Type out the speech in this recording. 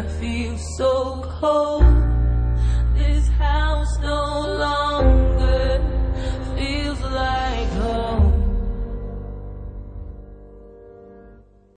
I feel so cold.